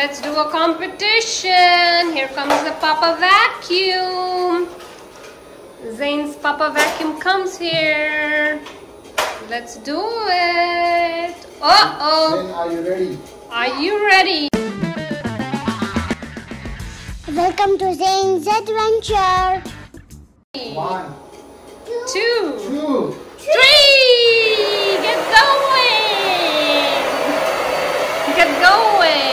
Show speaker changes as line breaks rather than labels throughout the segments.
Let's do a competition. Here comes the Papa Vacuum. Zaynn's Papa Vacuum comes here. Let's do it. Uh-oh.
Then are you ready?
Are you ready?
Welcome to Zaynn's Adventure.
One,
Two,
two,
three. Get going. Get going. Get going.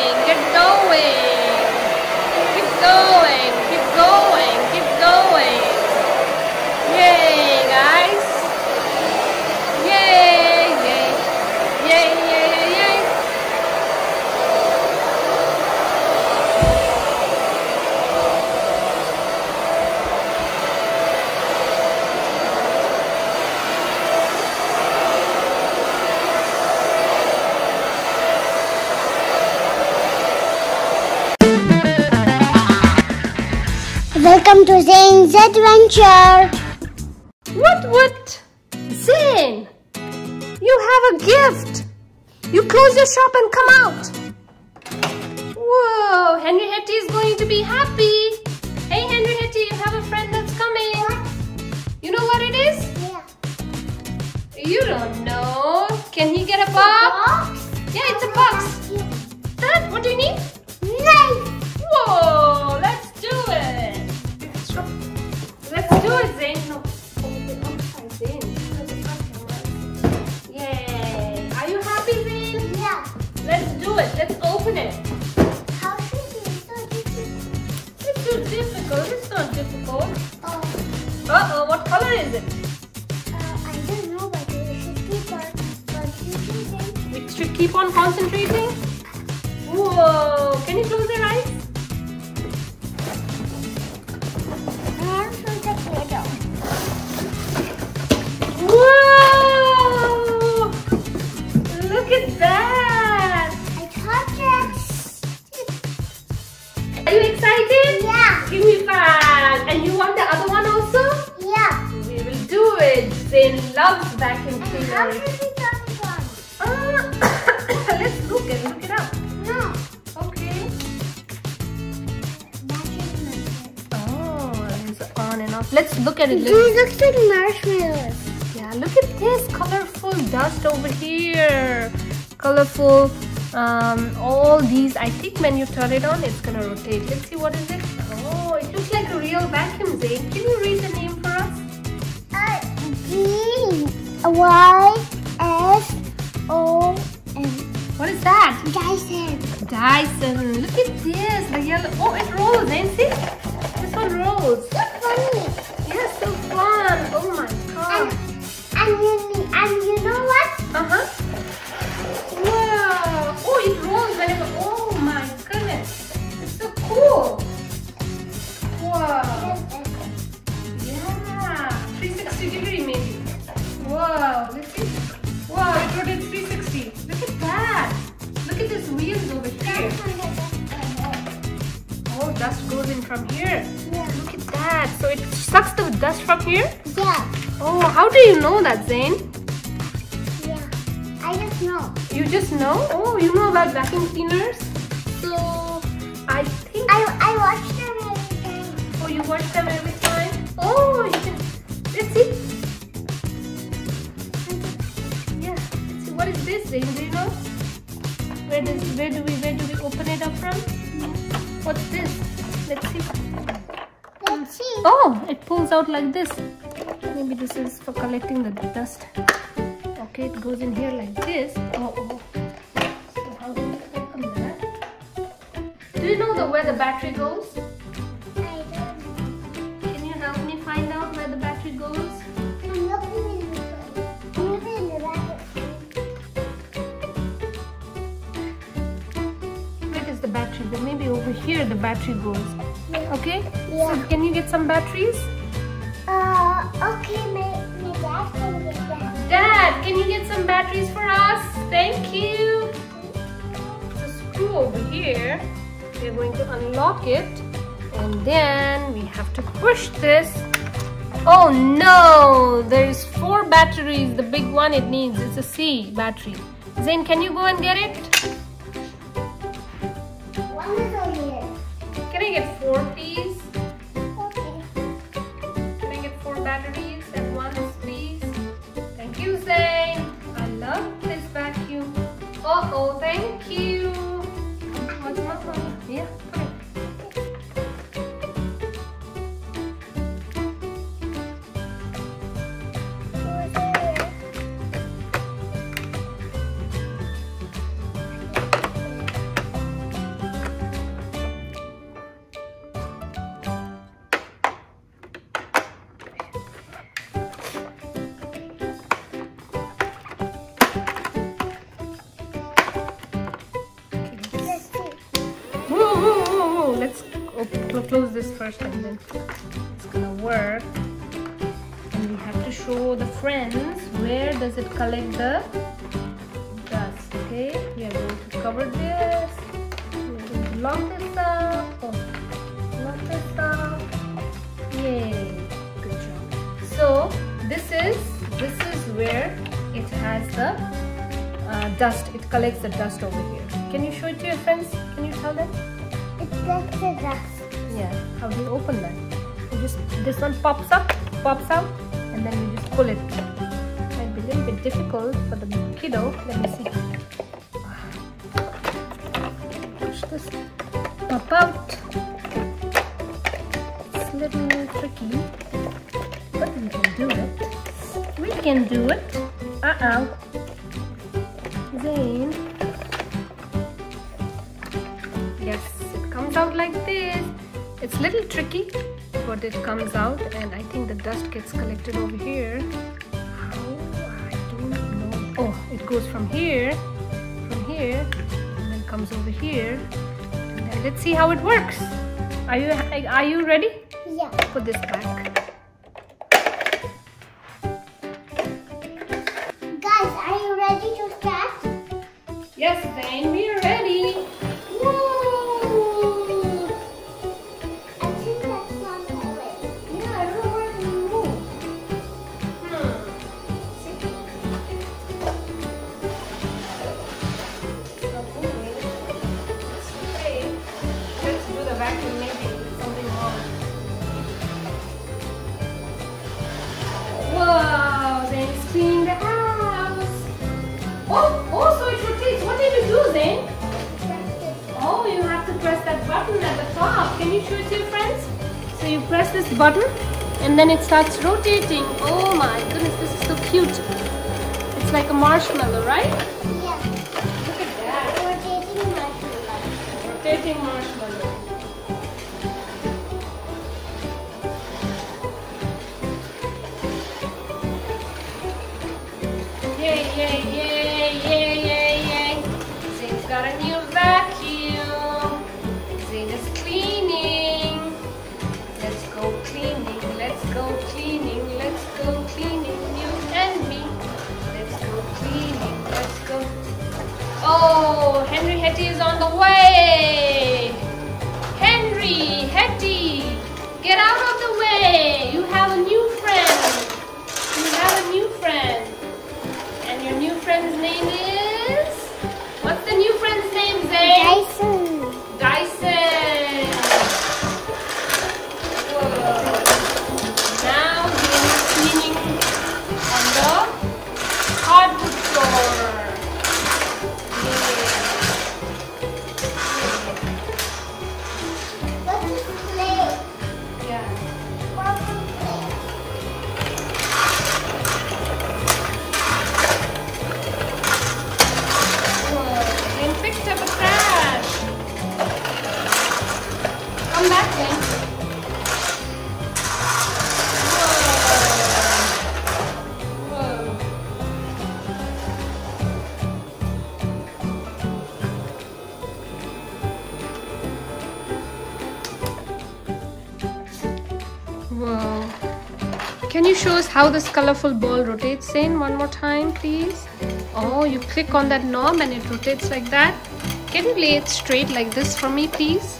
Adventure.
What, what? Zaynn, you have a gift. You close your shop and come out. Whoa, Henrietta is going to be happy. Let's do it, Zaynn. No. Oh, Zaynn. Yay. Are you happy?
Yeah.
Let's do it. Let's open it.
How should so difficult?
It's too difficult. It's not difficult.
Oh,
Uh-oh, what color is it?
uh, I don't know, but you should keep on concentrating.
We should keep on concentrating. Whoa. Can you close loves vacuum cleaners.
should we turn it on?
Ah, let's look and look it up.
No.
Okay. Oh, it's on and off. Let's look at it.
These looks like marshmallows.
yeah, look at this colorful dust over here. Colorful. Um, all these. I think when you turn it on, it's gonna rotate. Let's see what is it. Oh, it looks like a real vacuum, Zaynn. Can you read the name
Y S O N.
What is that?
Dyson.
Dyson. Look at this. The yellow. Oh, it rolls. And see? This one rolls.
So funny.
Yes, so fun. Oh my
And
god.
and you and you know what?
Uh huh. Do you know that, Zaynn?
Yeah. I just know.
You just know? Oh, you know about vacuum cleaners? So, I think...
I I watch them every time.
Oh, you watch them every time? Oh, you can... Let's see. Yeah, let's see. What is this, Zaynn? Do you know? Where does where do we where do we open it up from? What's this? Let's see.
Let's see.
Oh, it pulls out like this. Maybe this is for collecting the dust. Okay, it goes in here like this. Oh, oh. oh. So how do we open that? Do you know the where the battery goes?
I don't know.
Can you help me find out where the battery goes?
I'm looking in the phone. Maybe in the rabbit.
Where is the battery? Maybe over here the battery goes. Okay?
Yeah.
So can you get some batteries?
Okay, my, my dad can get that.
Dad, can you get some batteries for us? Thank you. The screw over here. We're going to unlock it. And then we have to push this. Oh no! There's four batteries. The big one it needs. It's a C battery. Zaynn, can you go and get it?
One is over here.
Can I get four, please? Thank you.
Let's
op- cl- close this first and then it's gonna work. And we have to show the friends where does it collect the dust. Okay, we are going to cover this. Lock this up. Oh, lock this up. Yay! Good job. So this is this is where it has the uh, dust. It collects the dust over here. Can you show it to your friends? Can you tell them?
It gets the dust.
Yeah. How do you open that? You just this one pops up, pops out, and then you just pull it. Might be a little bit difficult for the kiddo. Let me see. Push this pop out. It's a little tricky, but we can do it. We can do it. Uh oh. Zaynn. Yes, it comes out like this. It's a little tricky, but it comes out, and I think the dust gets collected over here. How? I don't know. Oh, it goes from here, from here, and then comes over here. And then let's see how it works. Are you are you ready?
Yeah.
Put this back. Button and then it starts rotating. Oh my goodness, this is so cute. It's like a marshmallow, right? Go cleaning, let's go cleaning, you and me. Let's go cleaning, let's go. Oh, Henry Hetty is on the way. Henry Hetty, get out of the way. You have a new friend. You have a new friend. And your new friend's name is? How this colorful ball rotates in one more time, please? Oh, you click on that knob and it rotates like that. Can you lay it straight like this for me, please?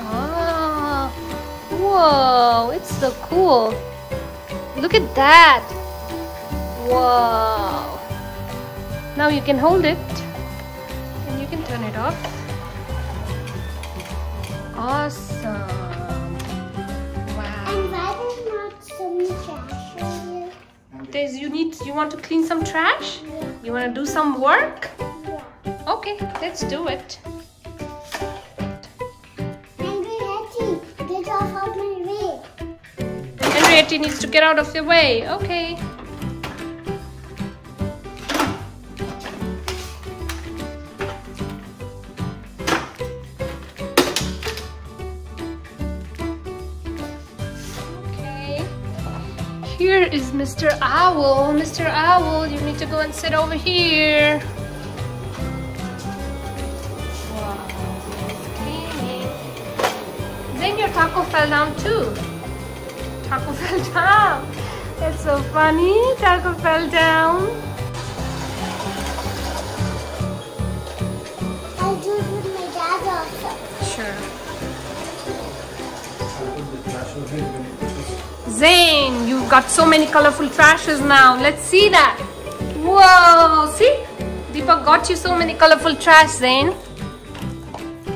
Ah, whoa, it's so cool. Look at that. Wow. Now you can hold it and you can turn it off. Awesome. You need you want to clean some trash?
Yeah.
You want to do some work?
Yeah.
Okay, let's do it.
Henry Hetty, get off my way.
Henriette needs to get out of the way. Okay. Mr. Owl. Mr. Owl, you need to go and sit over here. Then your taco fell down too. Taco fell down. It's so funny. Taco fell down. Zaynn, you've got so many colorful trashes now. Let's see that. Whoa, see? Deepak got you so many colorful trash, Zaynn.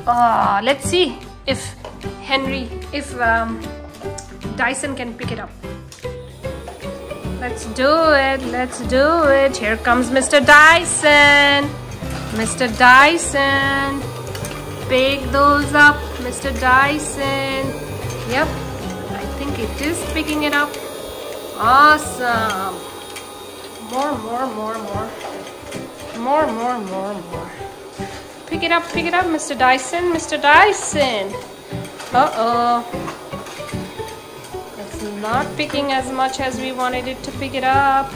Ah, let's see if Henry, if um, Dyson can pick it up. Let's do it. Let's do it. Here comes Mr. Dyson. Mr. Dyson. Pick those up, Mr. Dyson. Yep, it is picking it up. Awesome. More, more, more, more. More, more, more, more. Pick it up, pick it up, Mr. Dyson. Mr. Dyson. Uh-oh. It's not picking as much as we wanted it to pick it up.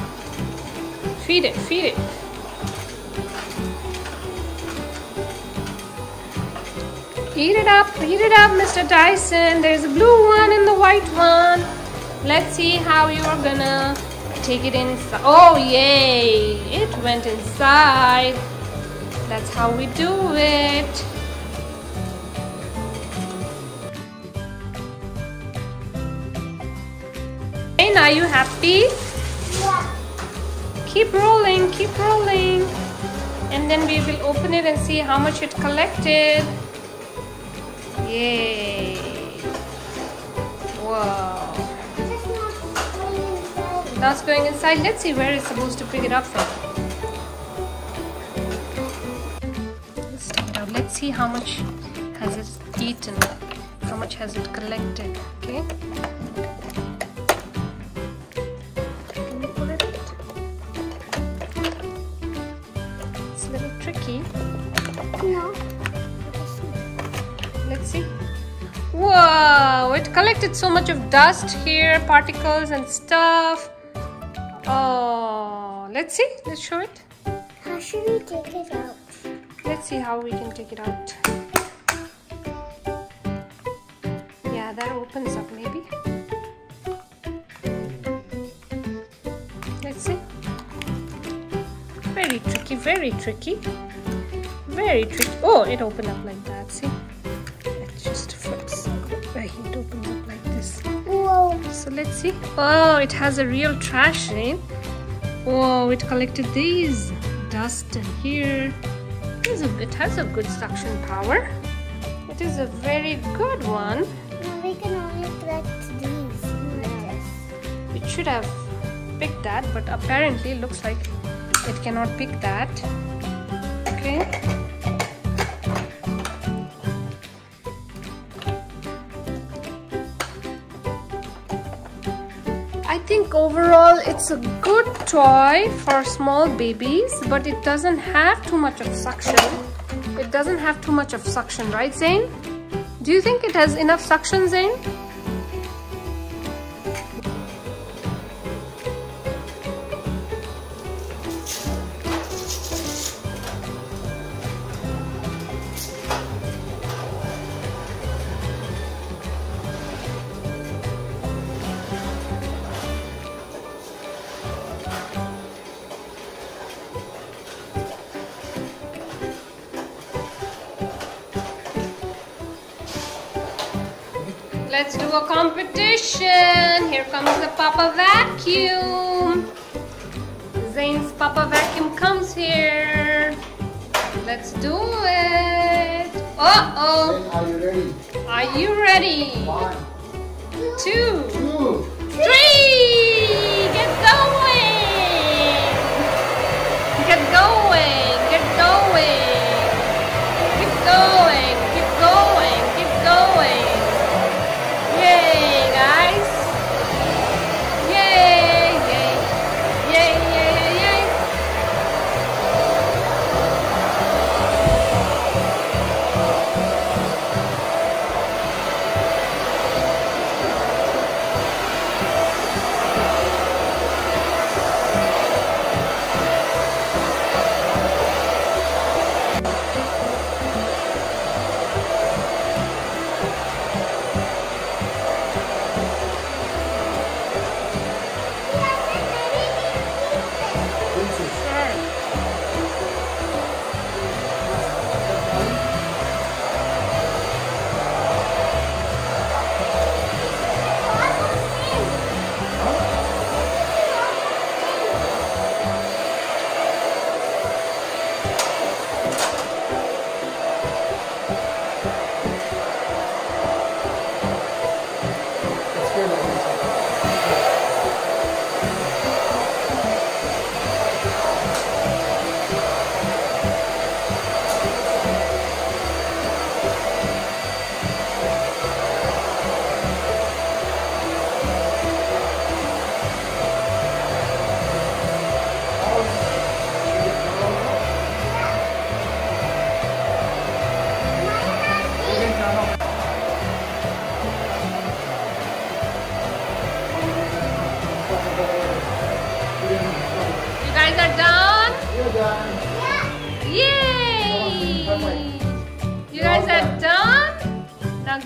Feed it, feed it. Eat it up, eat it up, Mr. Dyson. There's a blue one and the white one. Let's see how you are gonna take it inside. Oh, yay! It went inside. That's how we do it. Hey, are you happy?
Yeah.
Keep rolling, keep rolling. And then we will open it and see how much it collected. Yay. Wow. It's going inside. Let's see where it's supposed to pick it up from. Let's take it out. Let's see how much has it eaten. How much has it collected. Okay. It collected so much of dust here, particles and stuff. Oh, let's see. Let's show it.
How should we take it out?
Let's see how we can take it out. Yeah, that opens up maybe. Let's see. Very tricky, very tricky. Very tricky. Oh, it opened up like that. See? Let's see. Oh, it has a real trash in. Oh, it collected these dust in here. It, is a, it has a good suction power. It is a very good one.
Now we can only collect these. this.
It should have picked that, but apparently looks like it cannot pick that. Okay. It's a good toy for small babies, but it doesn't have too much of suction. It doesn't have too much of suction, right, Zaynn? Do you think it has enough suction, Zaynn? Here comes the Papa Vacuum. Zaynn's Papa Vacuum comes here. Let's do it. Uh-oh.
Are you ready?
Are you ready?
One,
Two,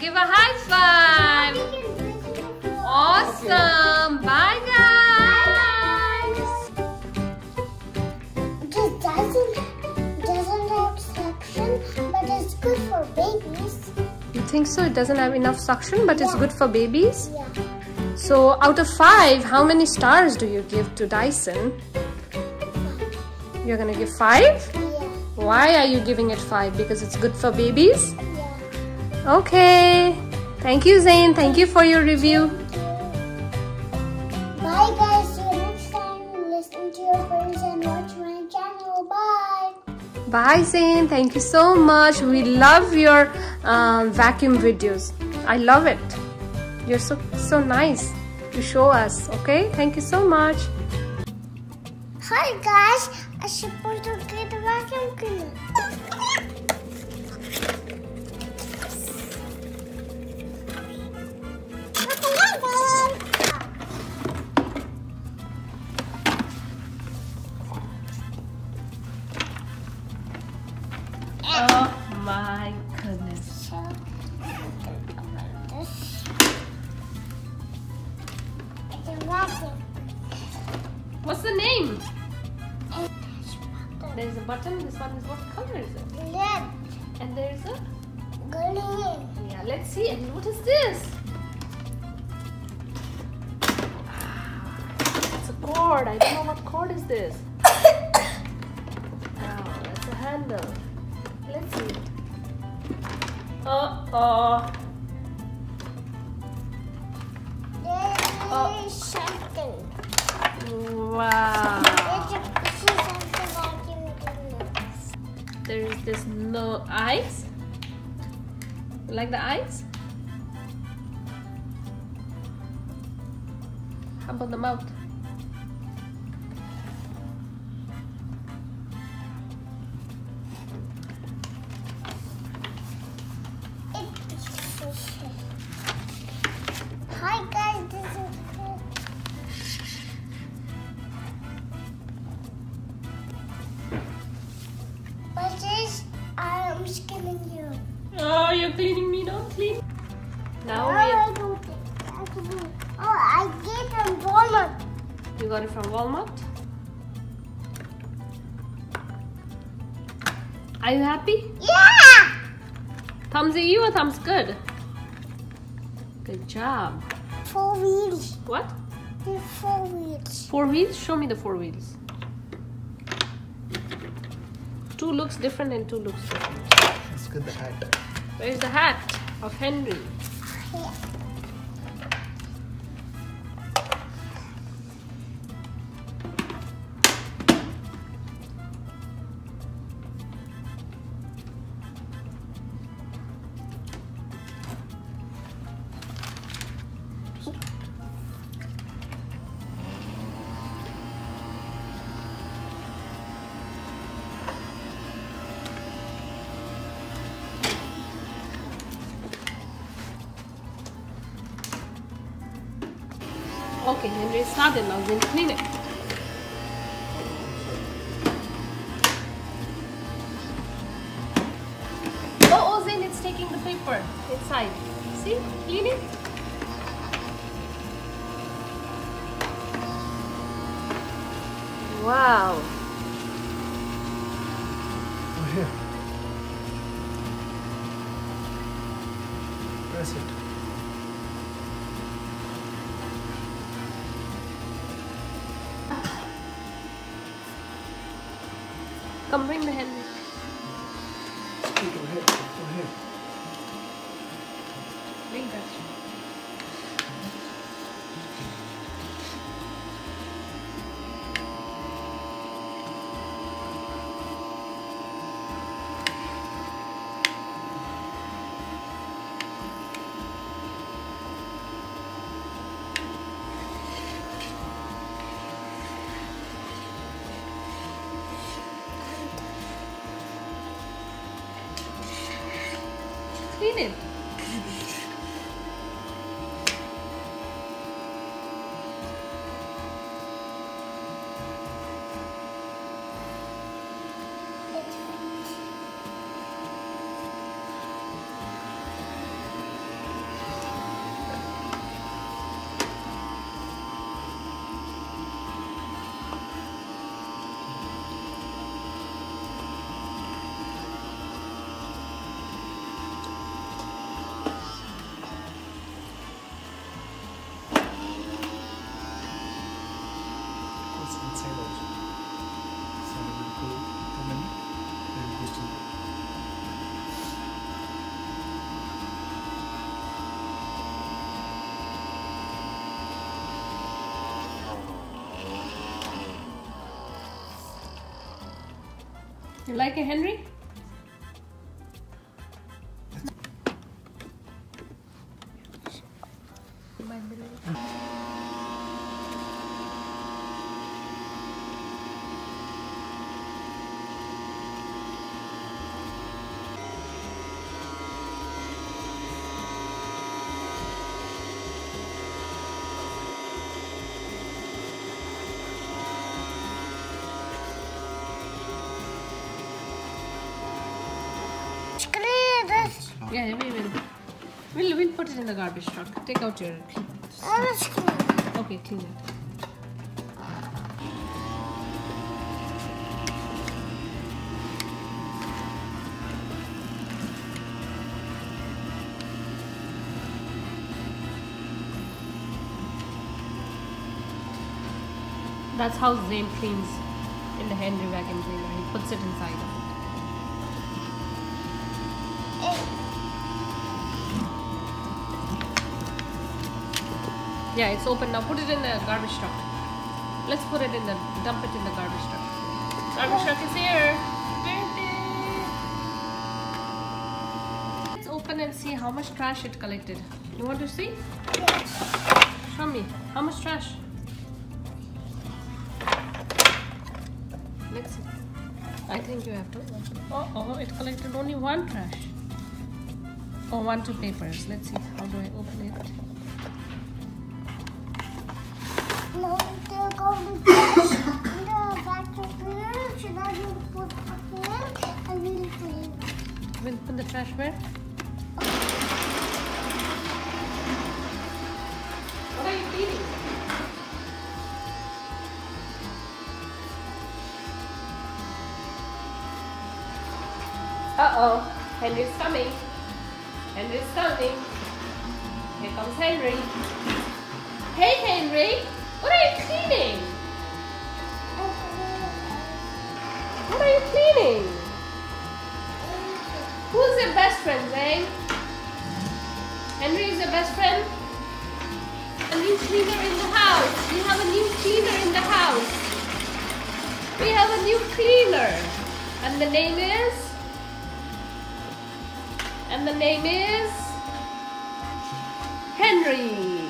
give a high five. Awesome. Bye, guys.
This doesn't doesn't have suction, but it's good for babies.
You think so? It doesn't have enough suction, but it's good for babies?
Yeah.
So, out of five, how many stars do you give to Dyson? You're gonna give five?
Yeah.
Why are you giving it five? Because it's good for babies? Okay. Thank you, Zaynn. Thank you for your review.
Bye guys. See you next time. Listen to your friends and watch my channel. Bye.
Bye, Zaynn. Thank you so much. We love your um, vacuum videos. I love it. You're so so nice to show us. Okay. Thank you so much.
Hi guys. I supposed to get the vacuum cleaner.
There's a button. This one is what color is it?
Red,
And there's a
green.
yeah. Let's see. And what is this? It's a cord. I don't know what cord is this. Oh, that's a handle. Let's see. Uh oh.
There is something.
Wow.
There's
this no eyes. You like the eyes? How about the mouth? You're cleaning me, don't clean. Now
oh,
we
I don't think I can do- Oh, I get from Walmart.
you got it from Walmart. Are you happy?
Yeah!
Thumbs at you or thumbs good? Good job.
Four wheels.
What?
The four wheels.
Four wheels? Show me the four wheels. Two looks different and two looks different.
Let's get the hat.
Where's the hat of Henry? Okay, Henry started now. Then clean it. Oh, oh, Zaynn, it's taking the paper inside. See? Clean it. Wow.
Oh, here. Press it.
Come bring You like it, Henry? Garbage truck. Take out your.
Clean.
Oh, okay, clean it. That's how Zaynn cleans in the Henry vacuum cleaner. He puts it inside Yeah, it's open now. Put it in the garbage truck. Let's put it in the dump it in the garbage truck. Garbage truck is here. Let's open and see how much trash it collected. You want to see? Yes. Show me. How much trash? Let's see. I think you have to. Oh, oh, it collected only one trash. Oh, one, two papers. Let's see. How do I open it?
We'll?
Put the trash where? What are you cleaning? Uh-oh. Henry's coming. Henry's coming. Here comes Henry. Hey, Henry. What are you cleaning?
Who's your best friend, Zaynn? Henry is your best friend? A new cleaner in the house. We have a new cleaner in the house. We have a new cleaner. And the name is? And the name is? Henry.